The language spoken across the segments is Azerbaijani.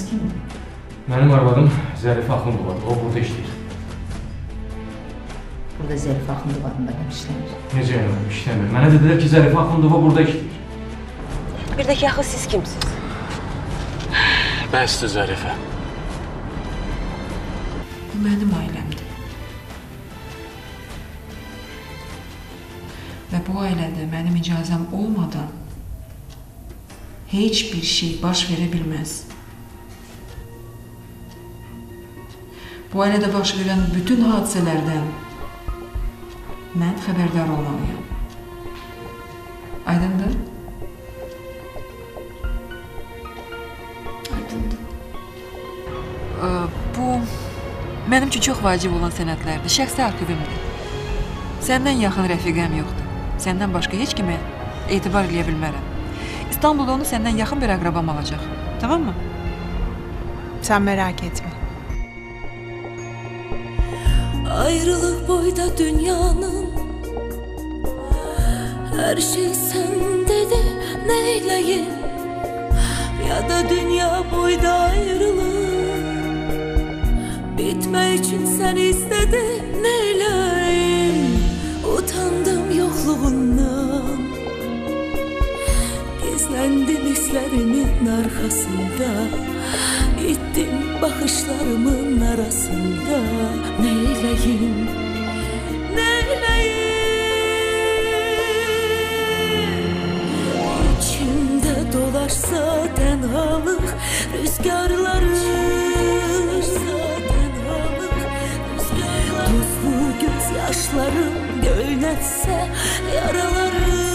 Arvadınız kimdir? Mənim arvadım Zərifə Axundovadır. O burada işləyir. Burada Zərif Axundov adında adam işləmir. Necə yəni işləmir? Mənə dedilər ki, Zərifə Axundova burada işləyir. Bir də ki, axı siz kimsiniz? Bəsdir Zərifə. Bu mənim ailəmdir. Və bu ailədə mənim icazəm olmadan heç bir şey baş verə bilməz. Bu ailədə baş verən bütün hadisələrdən mən xəbərdar olmalıyam. Aydındır? Aydındır. Bu mənim üçün çox vacib olan sənədlərdir. Şəxsi arxivimdir. Səndən yaxın rəfiqəm yoxdur. Səndən başqa heç kimə etibar eləyə bilmərəm. İstanbulda onu səndən yaxın bir əqrabam alacaq. Tamam mı? Sen merak etme. Ayrılık boyda dünyanın. Her şey sende de neyleyim? Ya da dünya boyda ayrılık Bitme için sen istedin neyleyim? Utandım yokluğundan. Gizlendim hislerimin arkasında Gittim bakışlarımın arasında. Neyleyim, neyleyim? İçimde dolaşsa tenhalık Rüzgarları Tuzlu gözyaşlarım göynetse yaralarım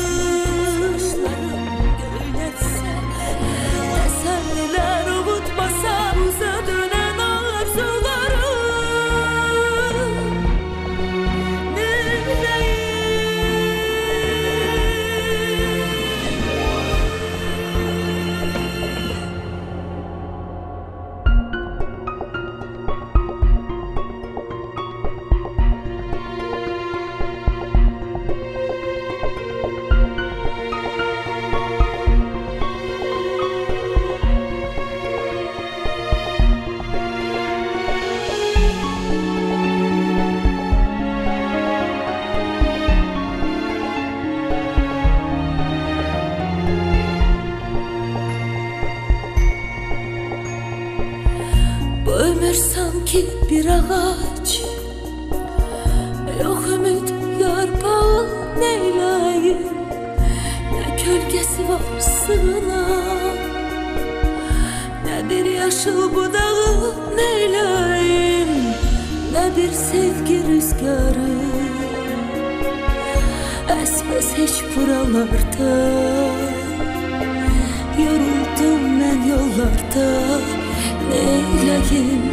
Ne bir yaşıl budağı neyleyim Ne bir sevgi rüzgarı? Esmez hiç buralarda. Yoruldum ben yollarda. Neyleyim,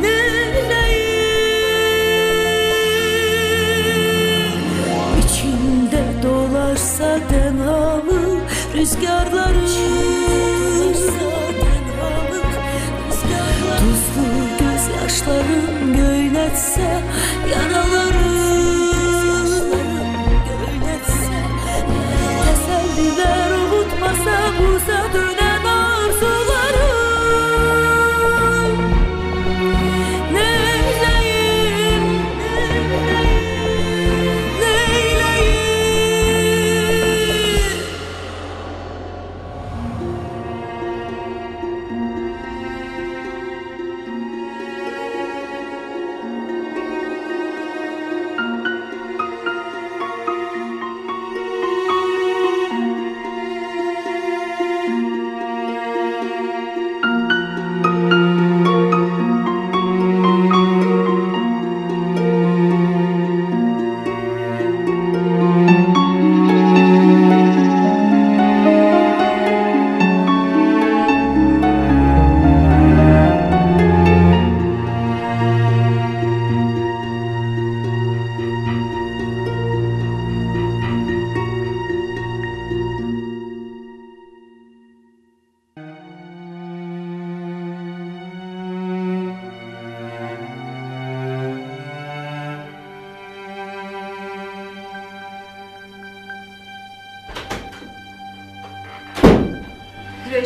neyleyim İçimde dolarsa tenhalı rüzgarları saçların göynetse yaralarım Teselli ver unutmasa uzadır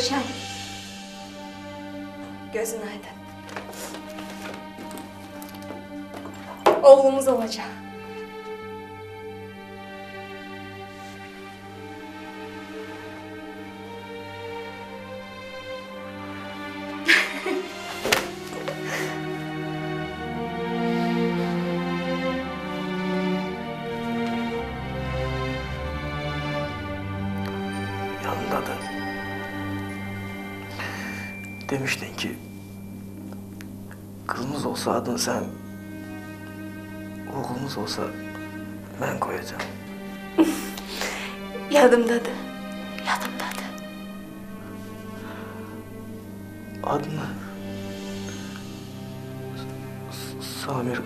Rövşən. Gözün aydın. Oğlumuz olacaq. Olsa adın sen oğlumuz olsa ben koyacağım. Yadımdadır. Yadımdadır. Adını Samir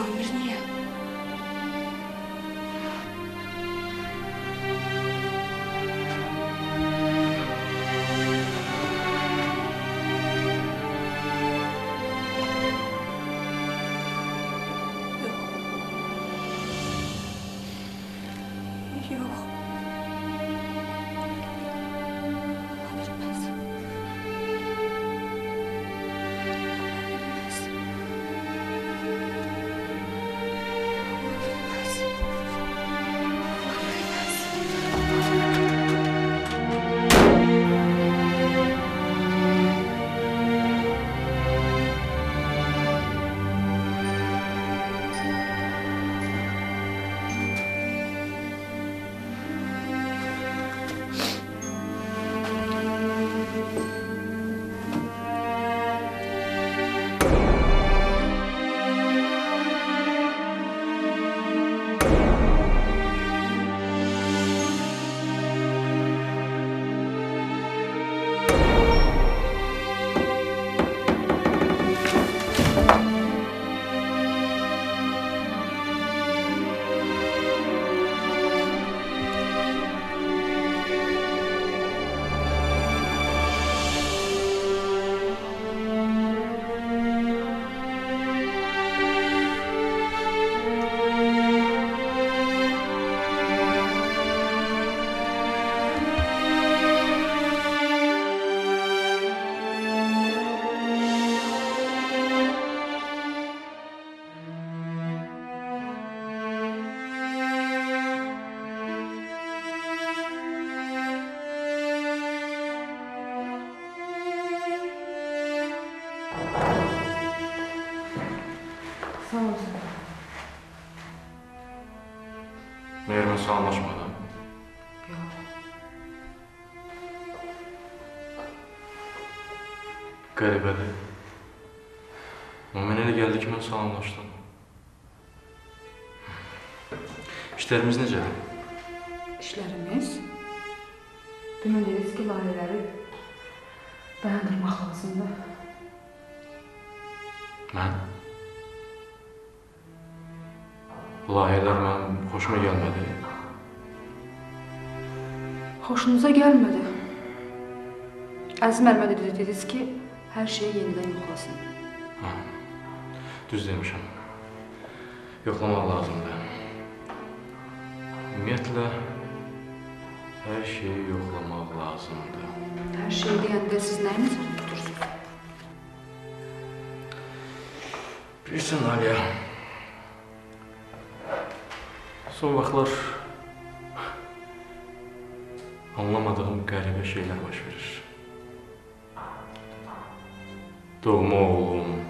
вернее, salamlaşmadım. Qəribədir. Amma mənə elə gəldi ki, mən salamlaşdım. İşlərimiz necədir? İşlərimiz dünən dediniz ki, layihələri dayandırmaq lazımdır. Mən? Layihələr mənim xoşuma gəlmədi. Xoşunuza gəlmədi. Əziz müəllimə də dediniz ki, hər şeyi yenidən yoxlasın. Hə, düz demişəm. Yoxlamaq lazımdır. Ümumiyyətlə, hər şeyi yoxlamaq lazımdır. Hər şey deyəndə siz nəyi nəzərdə tutursunuz? Bilirsən, Aliyə, son vaxtlar qəribə şeylər baş verir. Doğma oğlum,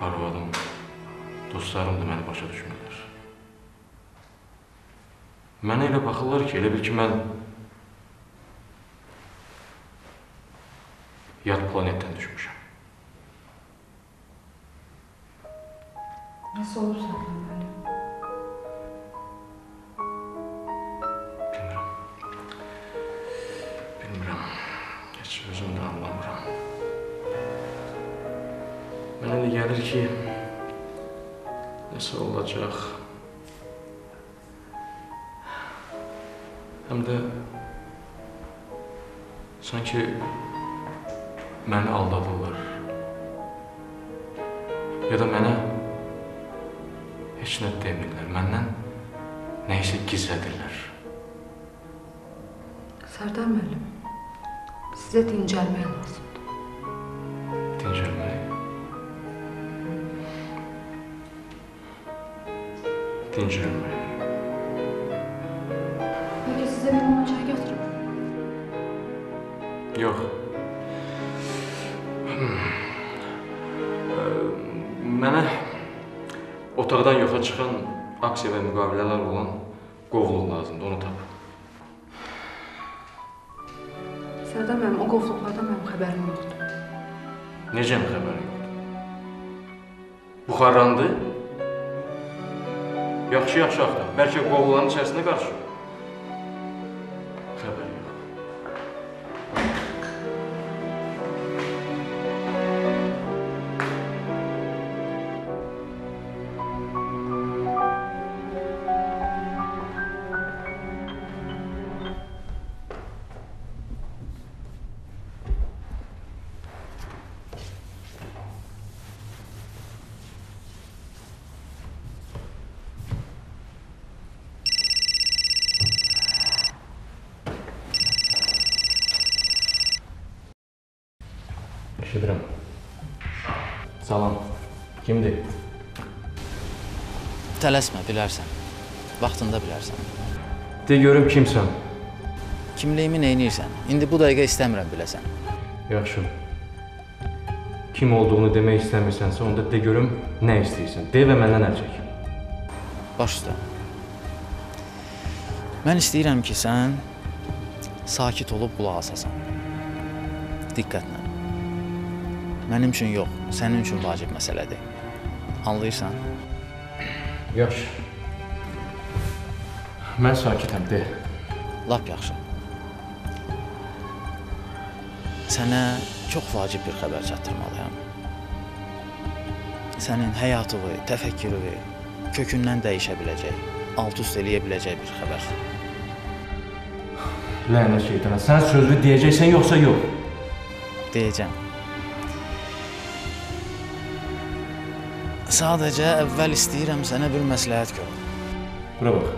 arvadım, dostlarım da məni başa düşmürlər. Mənə elə baxırlar ki, elə bil ki, mən yad planetdən içerisinde garson. Eşidirəm. Salam. Kimdir? Tələsmə, bilərsən. Vaxtında bilərsən. De görüm kimsən? Kimliyimi neynirsən? İndi bu dəqiqə istəmirəm biləsən. Yaxşı. Kim olduğunu demək istəmirsənsə, onda de görüm nə istəyirsən. De və məndən əl çək. Baş üstə. Mən istəyirəm ki, sən sakit olub qulaq asasan. Diqqətlə. Mənim üçün yox, sənin üçün vacib məsələdir. Anlayırsan? Yaxşı. Mən sakitəm, de. Lap yaxşı. Sənə çox vacib bir xəbər çatdırmalıyam. Sənin həyatını, təfəkkürünü kökündən dəyişə biləcək, alt-üst eləyə biləcək bir xəbər. Lənət şeytana, sən sözünü deyəcəksən yoxsa yox? Deyəcəm. Sadəcə əvvəl istəyirəm sənə bir məsləhət görüm. Bura bax.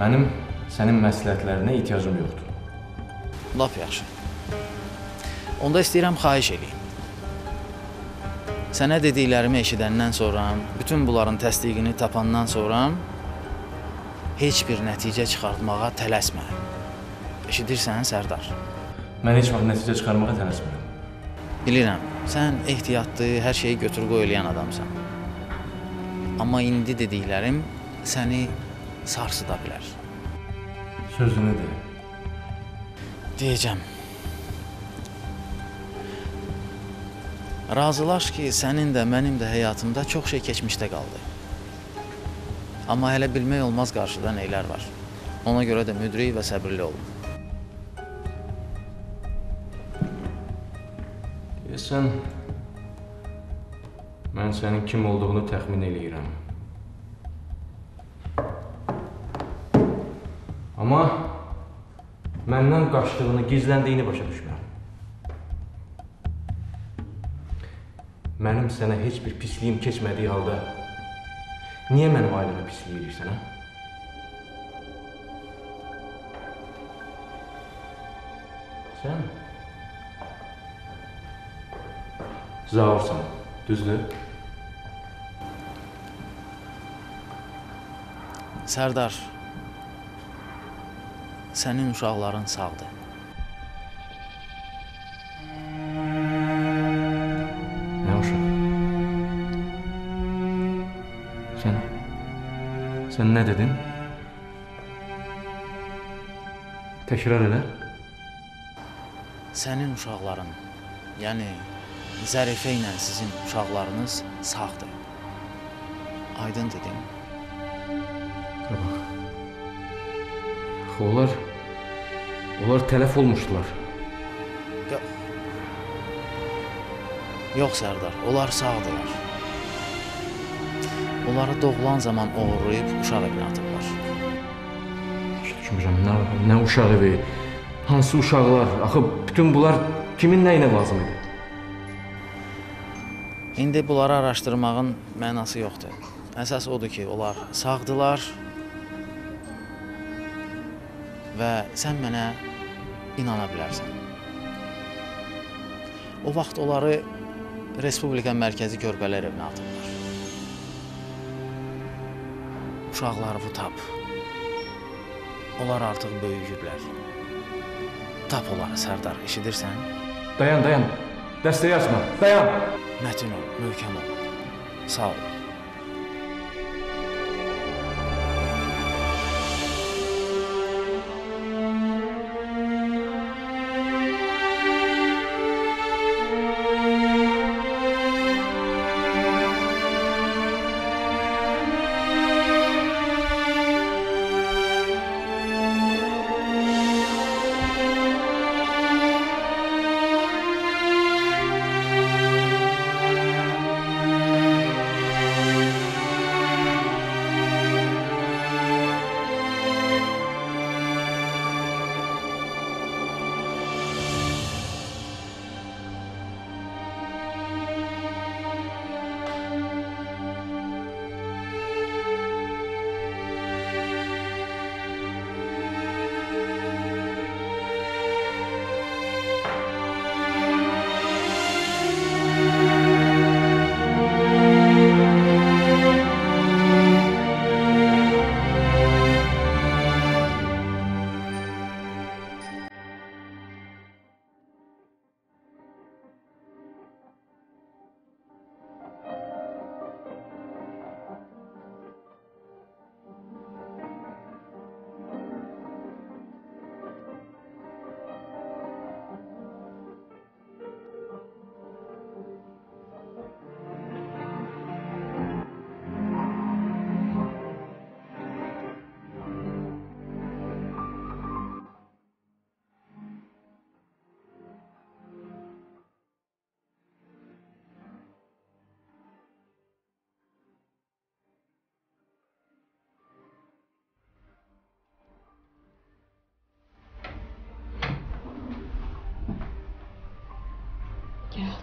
Mənim sənin məsləhətlərinə ehtiyacım yoxdur. Lap yaxşı. Onda istəyirəm xahiş eləyim. Sənə dediklərimi eşidəndən sonra, bütün bunların təsdiqini tapandan sonra heç bir nəticə çıxartmağa tələsmə. Eşidirsən, Sərdar? Mən heç vaxt nəticə çıxarmağa tələsmirəm. Bilirəm, sən ehtiyatlı, hər şeyi götür-qoy eləyən adamsan. Amma indi dediklərim səni sarsıda bilər. Sözünü de. Deyəcəm. Razılaş ki, sənin də, mənim də həyatımda çox şey keçmişdə qaldı. Amma hələ bilmək olmaz qarşıda neylər var. Ona görə də müdrik və səbirli ol. Deyəsən, mən sənin kim olduğunu təxmin eləyirəm. Amma məndən qaçdığını, gizləndiyini başa düşmürəm. Mənim sənə heç bir pisliyim keçmədiyi halda niyə mənim ailəmə pislik edirsən, hə? Sən Zaursan, düzdür? Sərdar, sənin uşaqların sağdır. Nə uşaq? Sən Sən nə dedin? Təkrar elə. Sənin uşaqların, yəni Zərifə ilə sizin uşaqlarınız sağdır. Aydın dedim. Bax. Onlar onlar tələf olmuşdular. Yox. Yox Sərdar, onlar sağdılar. Onları doğulan zaman oğurlayıb uşaq evinə atıblar. Düşünmürəm nə, nə uşaq evi, hansı uşaqlar, axı bütün bunlar kimin nəyinə lazım idi? İndi bunları araşdırmağın mənası yoxdur. Əsas odur ki, onlar sağdılar və sən mənə inana bilərsən. O vaxt onları Respublika Mərkəzi Körpələr evinə atıblar. Uşaqları bu tap. Onlar artıq böyüyüblər. Tap onları Sərdar, eşidirsən? Dayan, dayan. Dəstəyi açma. Dayan. maintenant, médicament. Ciao.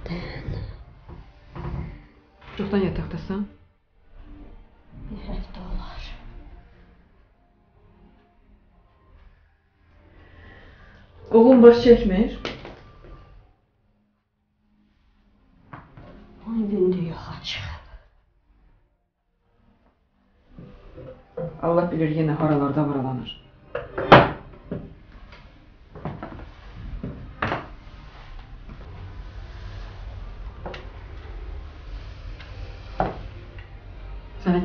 Ol. Geldin. Çoxdan yataqdasan? Bir həftə olar. Oğlun baş çəkmir? On gündür yoxa çıxıb. Allah bilir yenə haralarda varalanır.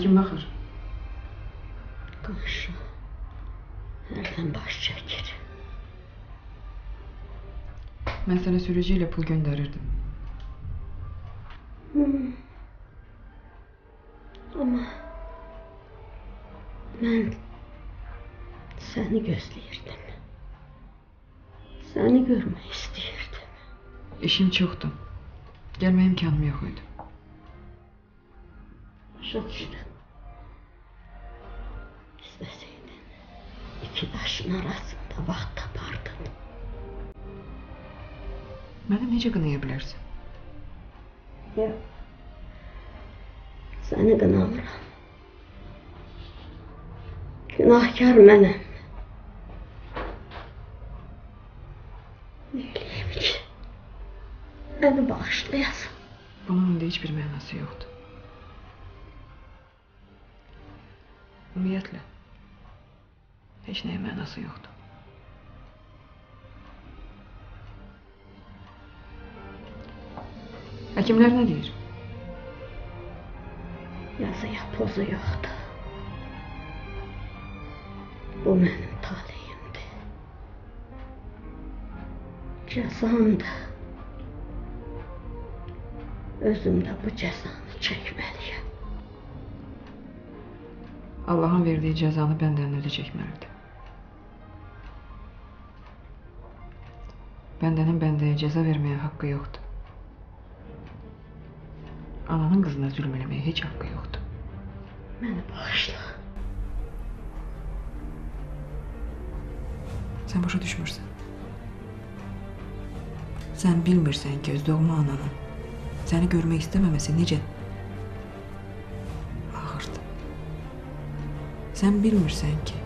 Kim baxır? Qonşu. Hərdən baş çəkir. Mən sənə sürücü ilə pul göndərirdim. Mənəm. Neyləyim ki? Məni bağışlayasan. Bunun indi heç bir mənası yoxdur. Ümumiyyətlə, heç nəyə mənası yoxdur. Həkimlər nə deyir? Yazıya pozu yoxdur. Bu mənim taleyimdir. Cəzandır. Özüm də bu cəzanı çəkməliyəm. Allah'ın verdiği cezanı benden öde çekmeliydi. Bendenin bendeye ceza vermeye hakkı yoktu. Ananın kızına zulm zulmelemeye hiç hakkı yoktu. Beni bağışla. Sən başa düşmürsən. Sən bilmirsən ki, öz doğma ananın səni görmək istəməməsi necə ağırdır. Sən bilmirsən ki,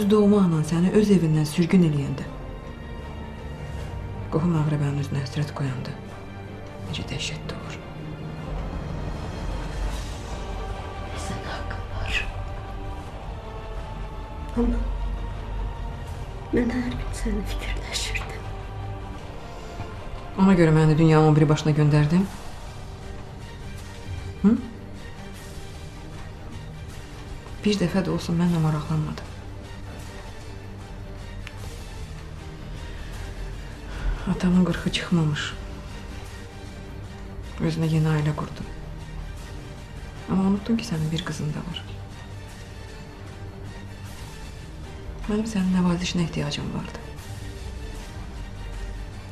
öz doğma anan səni öz evindən sürgün eləyəndə, qohum ağrəbənin üzünə həsrət qoyanda necə dəhşətli olur. Sən haqqın var. Amma mən hər gün səni fikirləşirdim. Ona görə məni dünyanın o biri başına göndərdin. Hı? Bir dəfə də olsun mənlə maraqlanmadın. Atamın qırxı çıxmamış. Özünə yeni ailə qurdu. Amma unuttun ki, sənin bir qızın da var. Mənim sənin nəvazişinə ehtiyacım vardı.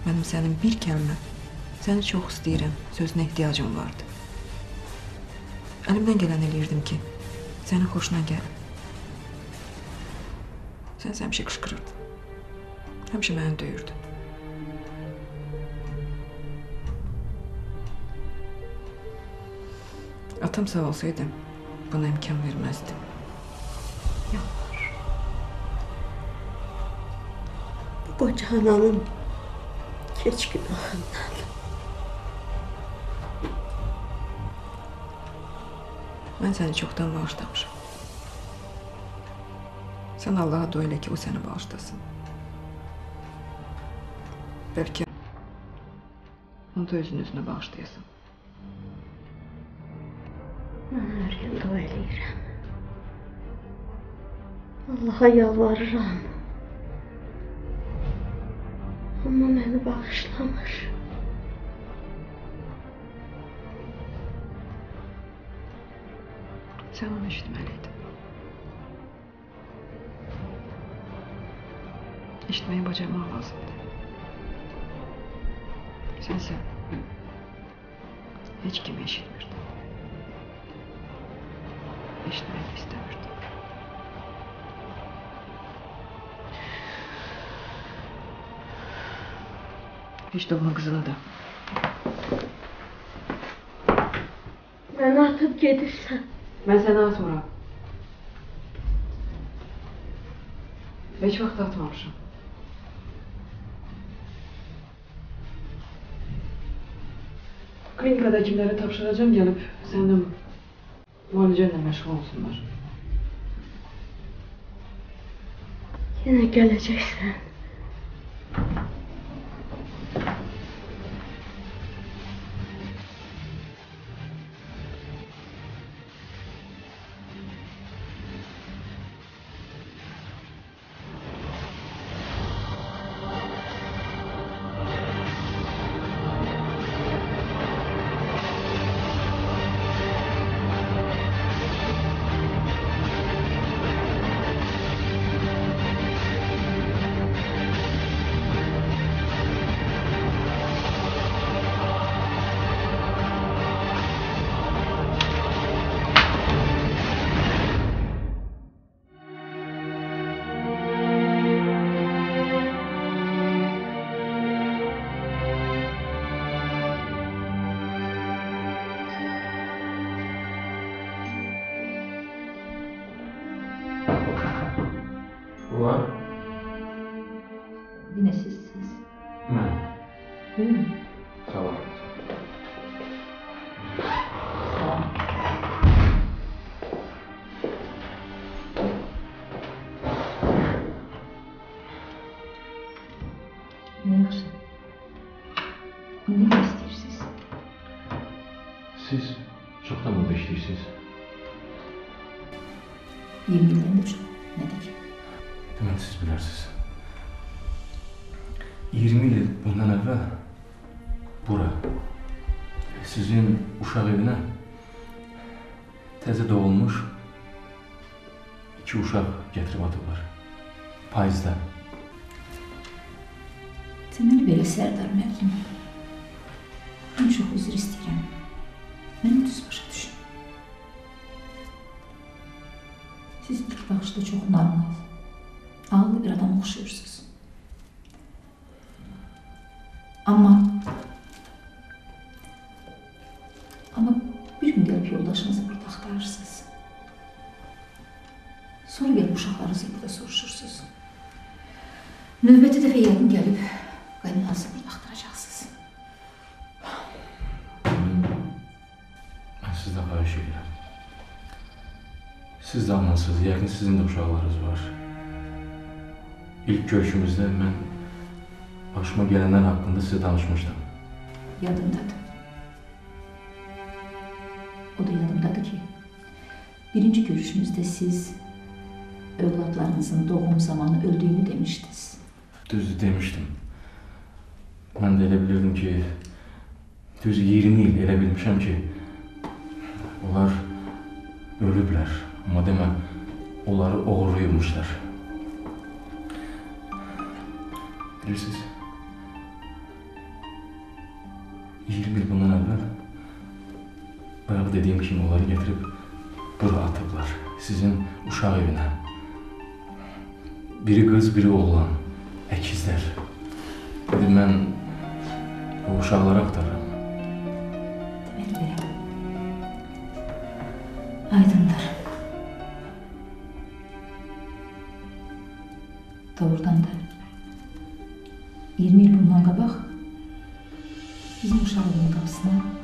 Mənim sənin bir kəlmə, səni çox istəyirəm sözünə ehtiyacım vardı. Əlimdən gələn eləyirdim ki, sənin xoşuna gəlim. Sən həmişə qışqırırdın. Həmişə məni döyürdün. Atam sağ olsaydı buna imkan verməzdi. Bu qoca ananın keç günahından. Mən səni çoxdan bağışlamışam. Sən Allaha dua elə ki, o səni bağışlasın. Bəlkə onu da özün özünə bağışlayasan. Mən hər gün dua eləyirəm. Allaha yalvarıram. Amma məni bağışlamır. Sən onu eşitməliydin. Eşitməyi bacarmaq lazımdır. Sənsə heç kimi eşitmirdin. Eşitməyi də istəmirdin. Heç doğma qızını da. Məni atıb gedirsən. Mən səni atmıram. Heç vaxt atmamışam. Klinikadakilərə tapşıracağam gəlib səndən müalicənlə məşğul olsunlar. Yenə gələcəksən. 20 il bundan əvvəl bura sizin uşaq evinə təzə doğulmuş iki uşaq gətirib atıblar. Payızda. Deməli belə Sərdar müəllim. Mən çox üzr istəyirəm. Məni düz başa düşün. Siz ilk baxışda çox normal, ağıllı bir adam oxşayırsınız. Sizin də uşaqlarınız var. İlk görüşümüzdə mən başıma gələnlər haqqında sizə danışmışdım. Yadımdadır. O da yadımdadır ki, birinci görüşümüzdə siz övladlarınızın doğum zamanı öldüyünü demişdiniz. Düzdür demişdim. Mən də elə bilirdim ki, düz 20 il elə bilmişəm ki, onlar ölüblər. Amma demə, onları oğurlayıbmışlar. Bilirsiniz, 20 il bundan əvvəl bayaq dediyim kimi onları getirib bura atıblar. Sizin uşaq evinə. Biri qız, biri oğlan. Əkizlər. Dedi, mən o uşaqları axtarıram. Demək belə. Aydındır. Doğrudan da. 20 il bundan qabaq bizim uşağımın qapısına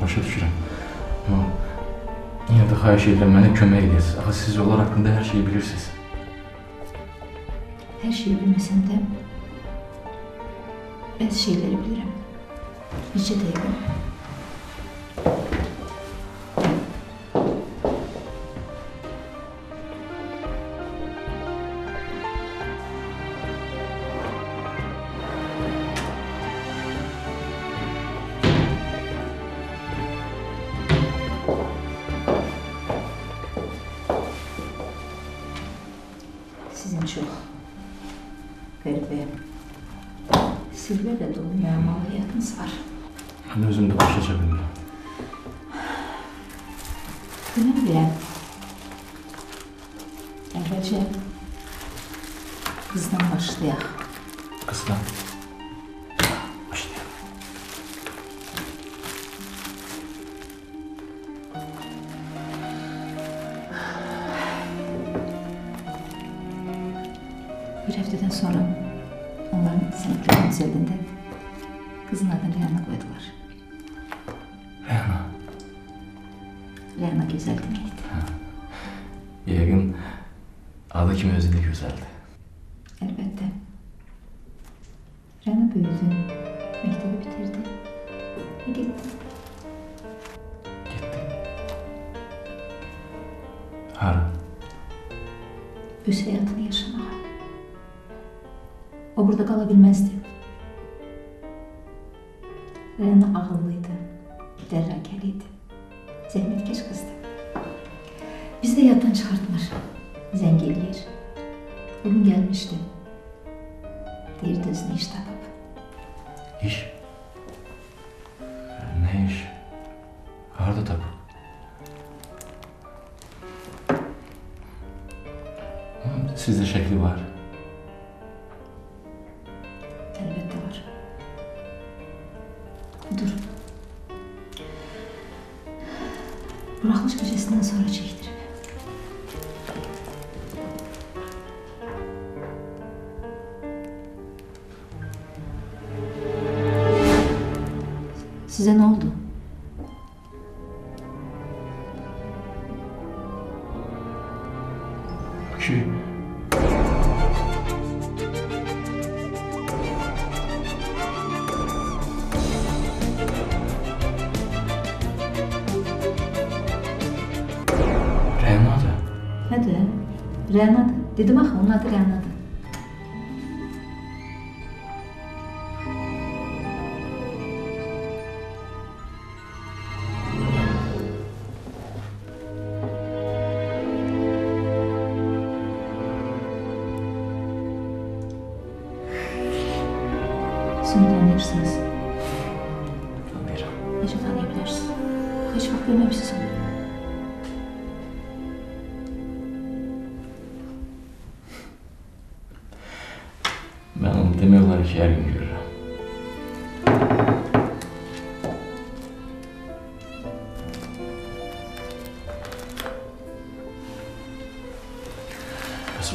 başa düşürəm. Amma yenə də xahiş edirəm mənə kömək edəsiniz. Axı siz onlar haqqında hər şeyi bilirsiniz. Hər şeyi bilməsəm də bəzi şeyləri bilirəm. Bircə dəqiqə. Burada qala bilməzdi. Rəna ağıllıydı, dərrakəli idi, zəhmətkeş qızdı. Biz də yaddan çıxartmır, zəng eləyir. O gün gəlmişdi. Deyirdi özünə iş tapıb. İş? Dedim axı, onun adı Rənadır.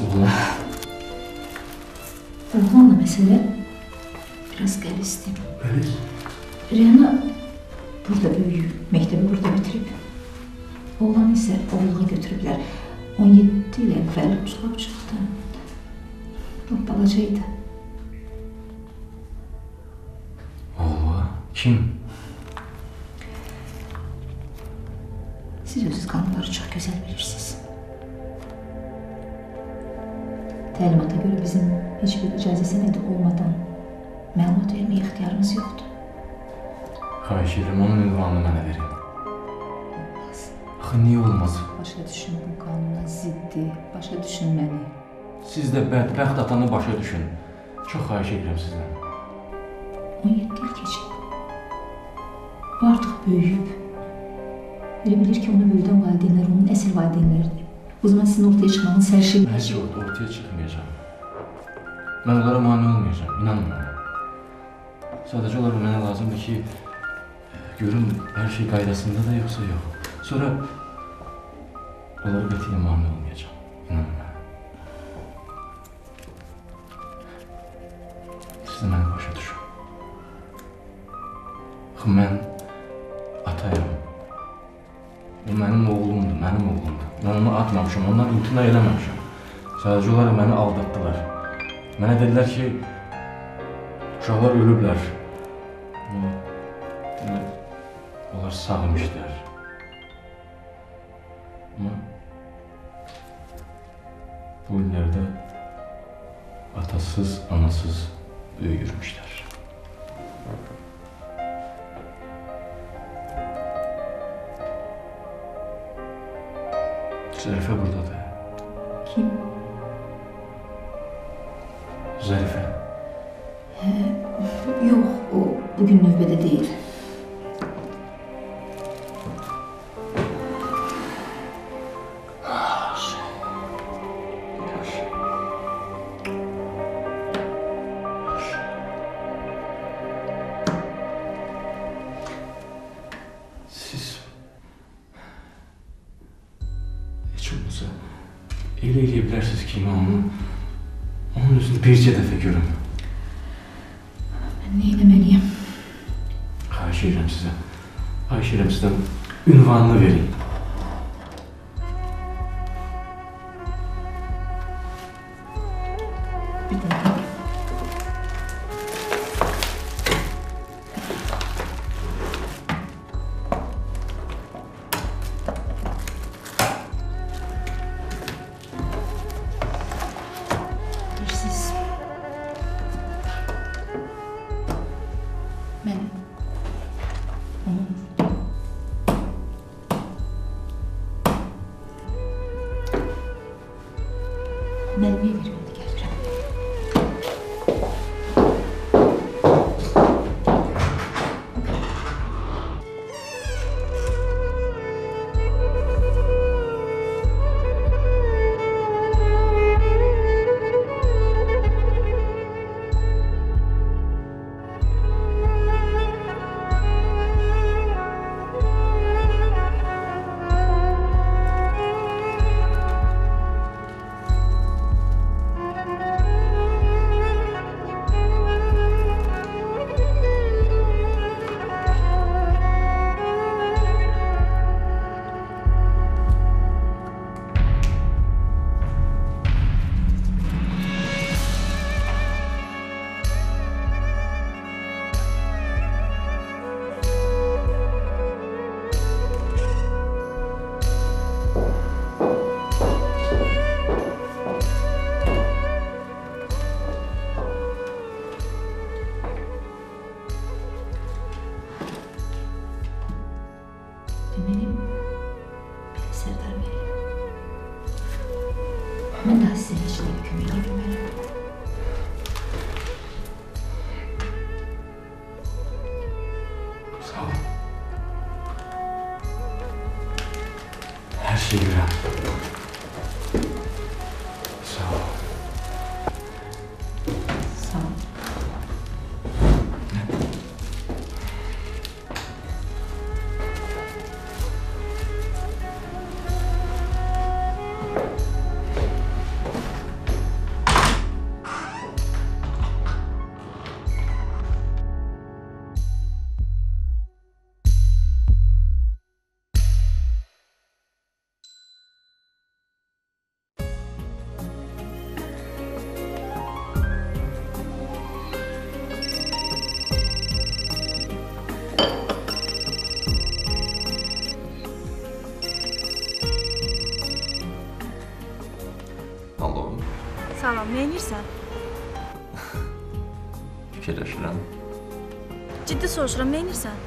Oğlan? Oğlanla məsələ biraz qəlisdir. Qəliz? Rəna burada böyüyüb, məktəbi burada bitirib. Oğlanı isə oğluğa götürüblər. 17 il əvvəl çıxıb çıxdı. Çox balaca idi. Oğlu? Kim? Siz özünüz qanunları çox gözəl bilirsiniz. Təlimata görə bizim heç bir icazə sənədi olmadan məlumat verməyə ixtiyarımız yoxdur. Xahiş edirəm, onun ünvanını mənə verin. Axı niyə olmaz? Başa düşün, bu qanuna ziddir. Başa düşün məni. Siz də bədbəxt atanı başa düşün. Çox xahiş edirəm sizdən. 17 il keçib. O artıq böyüyüb. Elə bilir ki, onu böyüdən valideynlər onun əsl valideynləridir. Sizin ortaya çıxmanız hər şey... Mən heç orada ortaya çıxmayacağam. Mən onlara mane olmayacağam, inanın mənə. Sadəcə olaraq mənə lazımdır ki, görüm hər şey qaydasında da yoxsa yox. Sonra onlara qətiyyən mane olmayacağam, inanın mənə. Siz də məni başa düşün. Mən atayam. O mənim oğlumdur, mənim oğlumdur. Mən onu atmamışam, ondan imtina eləməmişəm. Sadəcə olaraq məni aldatdılar. Mənə dedilər ki, uşaqlar ölüblər. Onlar sağ imişlər. Amma bu illərdə atasız, anasız böyüyürmüşlər. Zarife buradadır. Kim? Zarife. Yox, o bugün növbədə deyil. Edirsən? fikirləşirəm. Ciddi soruşuram, nə edirsən?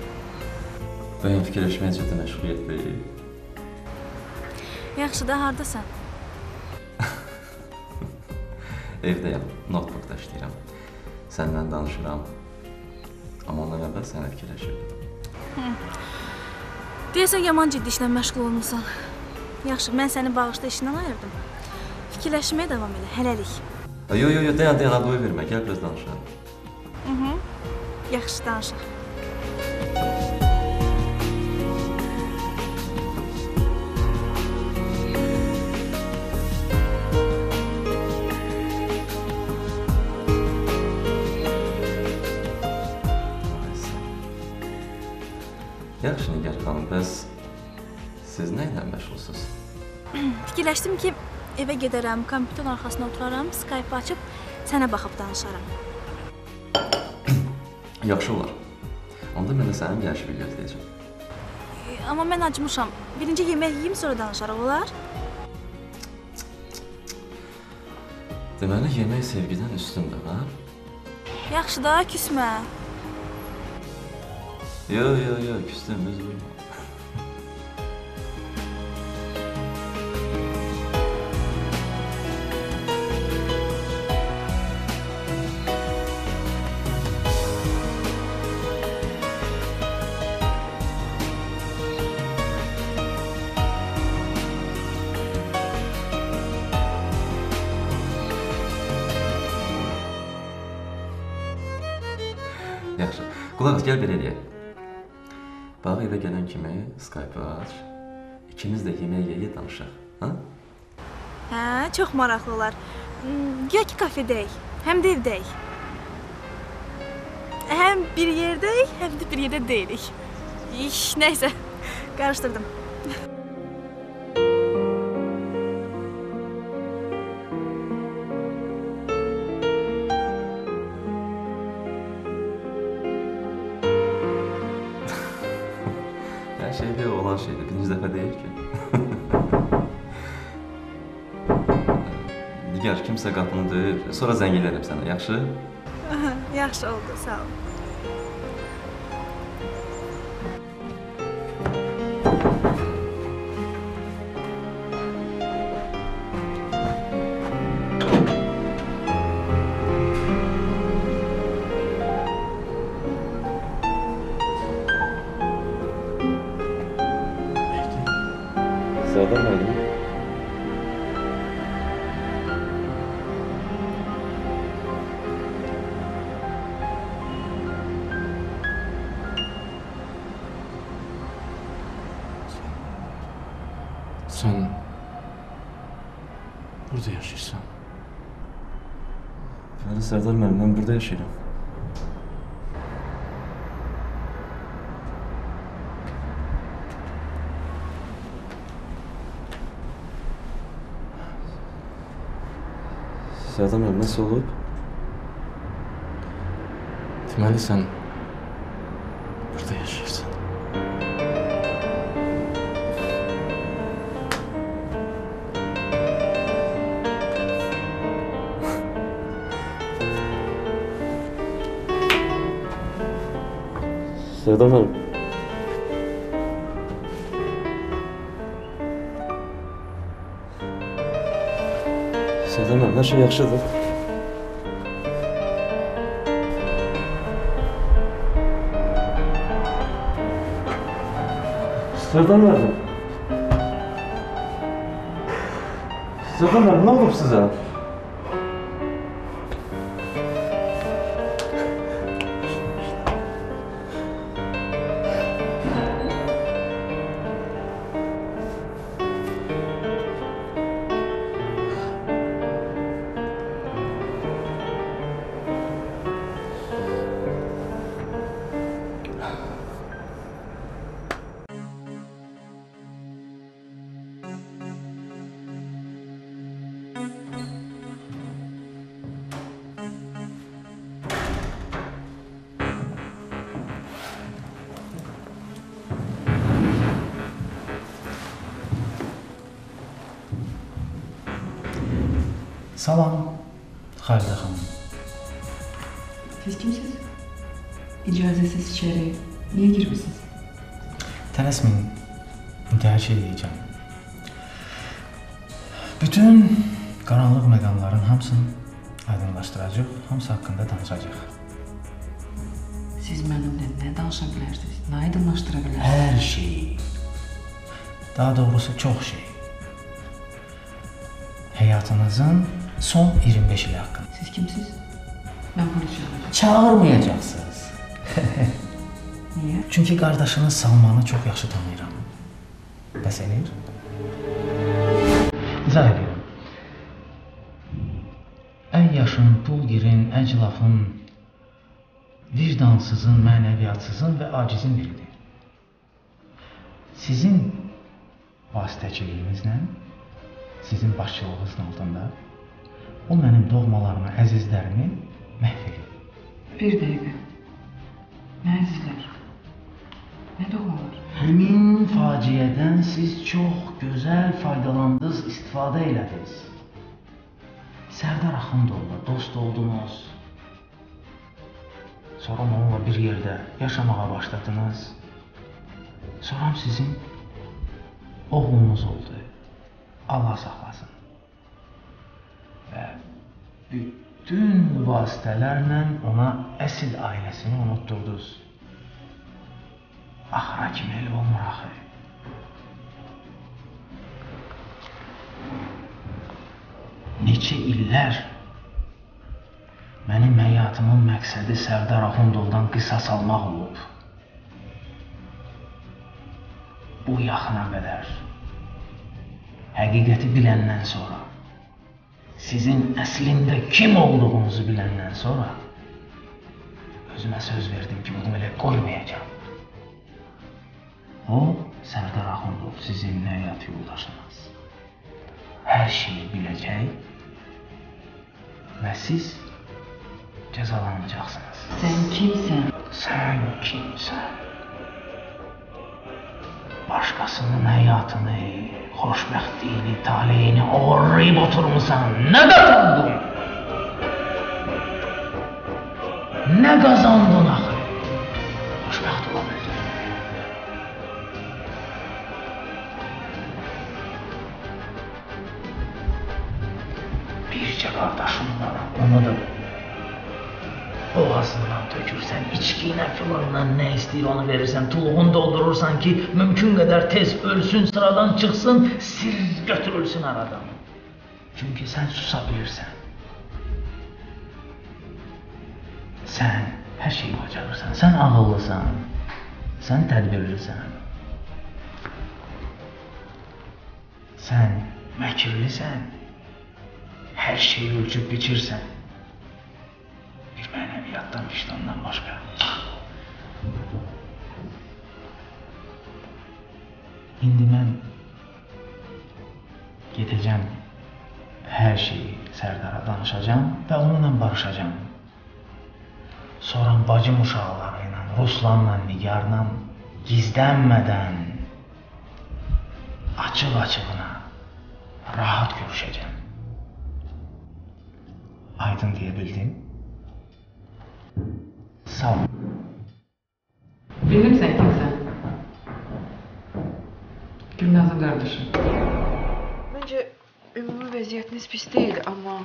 Bəyəm fikirləşməyə ciddi məşğuliyyət deyil. Yaxşı da hardasan? Evdəyəm, notebookda işləyirəm. Səndən danışıram. Amma ondan əvvəl sənə fikirləşirdim. Deyəsən yaman ciddi işlə məşğul olmusan. Yaxşı, mən səni bağışda işindən ayırdım. Fikirləşməyə davam elə, hələlik. Yo, yo, yo, dayan, dayan, adoyu vermə, gəl biraz danışaq. Mhm. Yaxşı, danışaq. Yaxşı, Nigar xanım, bəs siz nə ilə məşğulsunuz? Fikirləşdim ki, evə gedərəm, kompüterin arxasına oturaram, Skype açıb sənə baxıb danışaram. Yaxşı olar. Onda mən də sənin gəlişini gözləyəcəm. E, Amma mən acmışam. Birinci yemək yeyim, sonra danışarıq, olar? Deməli, yemək sevgidən üstündür, hə? Yaxşı da, küsmə. Yo, yo, yo, küstüm, üz gəl belə eləyək. Bax evə gələn kimi Skype-ı aç. İkimiz də yemək yeyə danışaq, ha? Hə, çox maraqlı olar. Hmm, Ya ki kafedəyik, həm də evdəyik. Həm bir yerdəyik, həm də bir yerdə deyilik. İş, nəysə, qarışdırdım. Qapını döyür. Sonra zəng edərəm sənə, yaxşı? Aha, Yaxşı oldu, sağ ol. Sərdar müəllim, mən burada yaşayıram. Sərdar müəllim, nəsə olub? Deməli sən Sərdar müəllim. Sərdar müəllim, hər şey yaxşıdır. Sərdar müəllim. Sərdar müəllim, nə olub sizə? Salam, Xalidə xanım. Siz kimsiniz? İcazəsiz içəri niyə girmisiniz? Tələsməyin, indi hər şey deyəcəm. Bütün qaranlıq məqamların hamısını aydınlaşdıracaq, hamısı haqqında danışacaq. Siz mənimlə nə danışa bilərsiniz? Nə aydınlaşdıra bilərsiniz? Hər şeyi. Daha doğrusu çox şey. Həyatınızın son 25 ili haqqında. Siz kimsiniz? Mən polis çağıracağam. Çağırmayacaqsınız. Niyə? Çünki qardaşınız Salmanı çox yaxşı tanıyıram. Bəs eləyir? İzah edirəm. Ən yaşın, pulgirin, əclafın, vicdansızın, mənəviyyatsızın və acizin biridir. Sizin vasitəçiliyinizlə, sizin başçılığınızın altında o mənim doğmalarımı, əzizlərimi məhv edir. Bir dəqiqə. Nə əzizlər? Nə doğmalar? Həmin faciədən siz çox gözəl faydalandınız, istifadə elədiniz. Sərdar Axundovla dost oldunuz. Sonra onunla bir yerdə yaşamağa başladınız. Sonra sizin oğlunuz oldu. Allah saxlasın. Və bütün vasitələrlə ona əsl ailəsini unutdurdunuz. Axıra kimi elə olmur axı. Neçə illər mənim həyat həyatımın məqsədi Sərdar Axundovdan qisas almaq olub. Bu yaxına qədər həqiqəti biləndən sonra sizin əslində kim olduğunuzu biləndən sonra özümə söz verdim ki, bunu elə qoymayacağam. O, Sərdar Axundov sizin həyat yoldaşınız. Hər şeyi biləcək və siz cəzalanacaqsınız. Sən kimsən? Sən kimsən? Başqasının həyatını, xoşbəxtliyini, taleyini oğurlayıb oturmusan. Nə qazandın? Nə qazandın axı? Boğazından tökürsən, içki ilə filandan nə istəyir onu verirsən, tuluğunu doldurursan ki, mümkün qədər tez ölsün, sıradan çıxsın, sir götürülsün aradan. Çünki sən susa bilirsən. Sən hər şeyi bacarırsan, sən ağıllısan, sən tədbirlisən. Sən məkirlisən, hər şeyi ölçüb biçirsən. Bir mənəviyyatdan, vicdandan başqa. İndi mən gedəcəm, hər şeyi Sərdara danışacağam və onunla barışacağam. Sonra bacım uşaqları ilə, Ruslanla, Nigarla gizlənmədən açıq-açığına rahat görüşəcəm. Aydın deyə bildim? Sağ ol. Bilirsən kimsən? Gülnazın qardaşı. Məncə ümumi vəziyyətiniz pis deyil, amma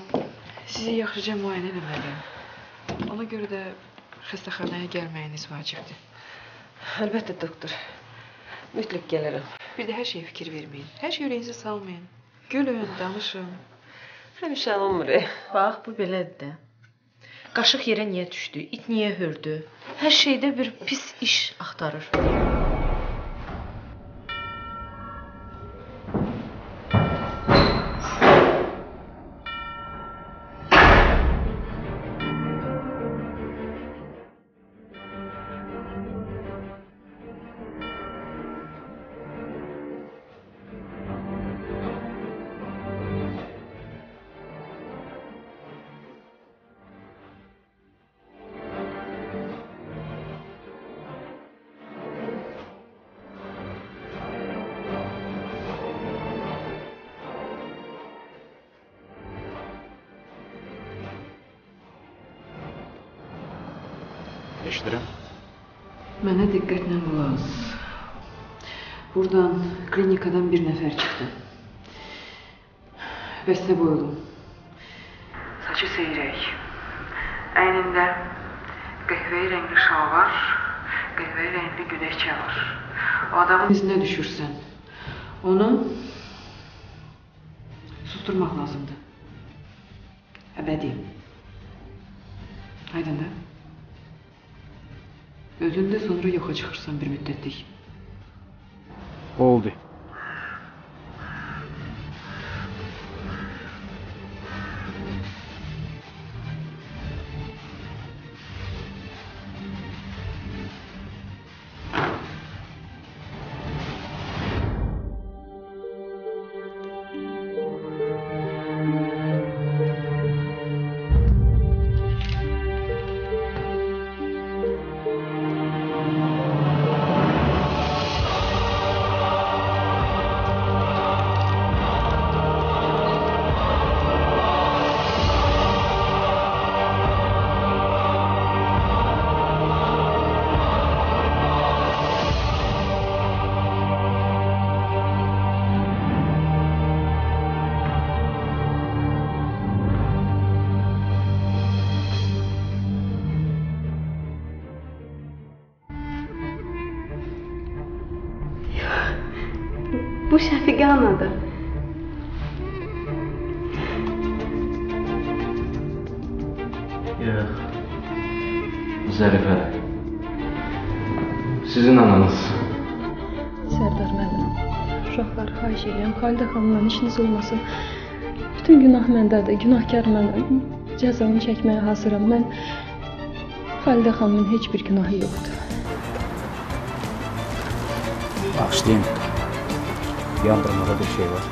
sizi yaxşıca müayinə etməliyəm. Ona görə də xəstəxanaya gəlməyiniz vacibdir. Əlbəttə doktor. Mütləq gələrəm. Bir də hər şeyə fikir verməyin. Hər şey ürəyinizə salmayın. Gülün, danışın. Həmişə olmur. Bax, bu belədir də. Qaşıq yerə niyə düşdü? İt niyə hürdü? Hər şeydə bir pis iş axtarır. Eşidirəm. Mənə diqqətlə qulaq. Buradan klinikadan bir nəfər çıxdı. Bəstə boylu. Saçı seyrək. Əynində qəhvəyi rəngli şalvar, qəhvəyi rəngli gödəkçə var. O adamın izinə düşürsən. Onu susturmaq lazımdır. Əbədi. Aydındır? Özün də sonra yoxa çıxırsan bir müddətlik. Şəfiqə anadır. Yox, Zərifədir. Sizin ananız. Sərdar müəllim, uşaqları xahiş edirəm, Xalidə xanımla işiniz olmasın. Bütün günah məndədir, günahkar mənəm. Cəzanı çəkməyə hazıram. Mən Xalidə xanımın heç bir günahı yoxdur. Bağışlayın. Yandırmada bir şey var.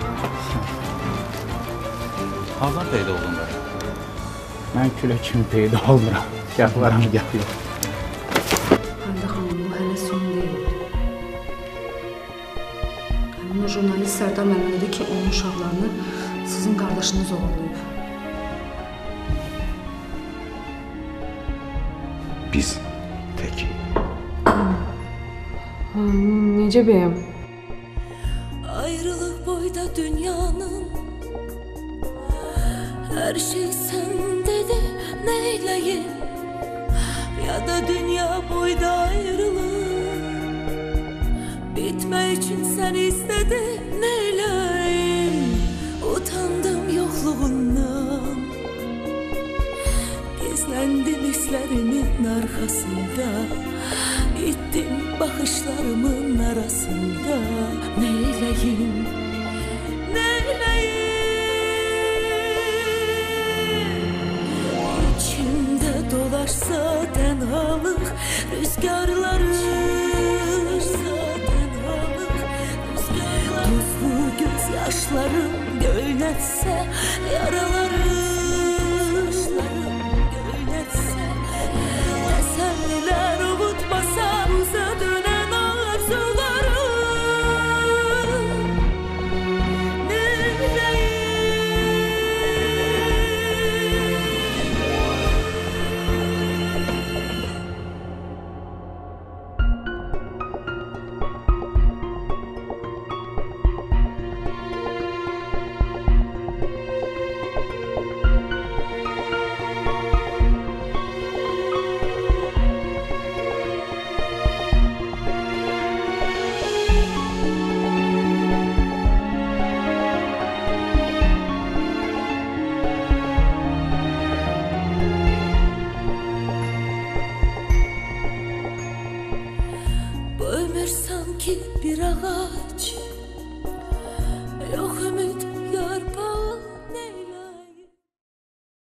Hardan peyda oldun da? Mən külə kimi peyda olmuram. Gah yox. Xalidə xanım, bu hələ son deyil. Həmin o jurnalist Sərdar müəllimə dedi ki, onun uşaqlarını sizin qardaşınız oğurlayıb. Biz tək. Necə bəyəm? yaralı